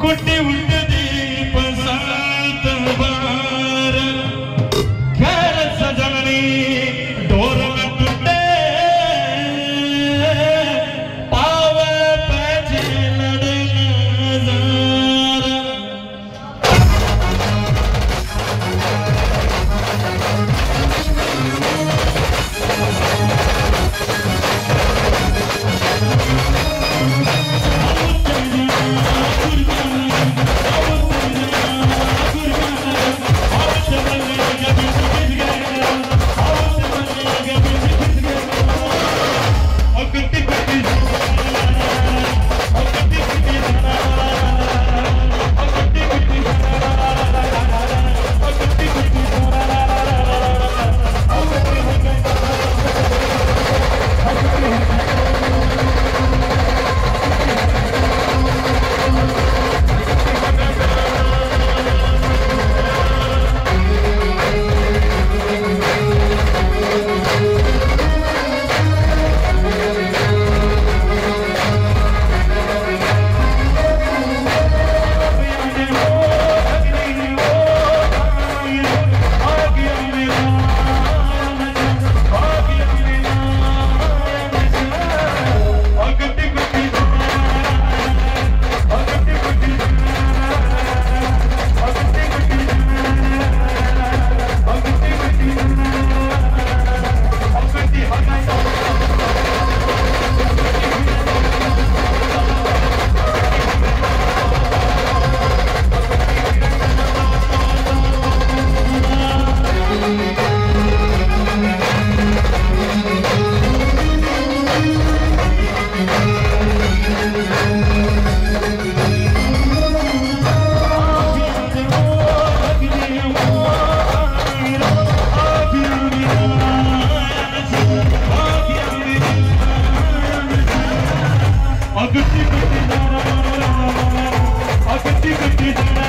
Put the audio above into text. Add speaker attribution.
Speaker 1: Cortei o Agatti ਗੱਡੀ ਜਾਣਾ ਅਗਤੀ ਗੱਡੀ ਜਾਣਾ